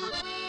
Bye.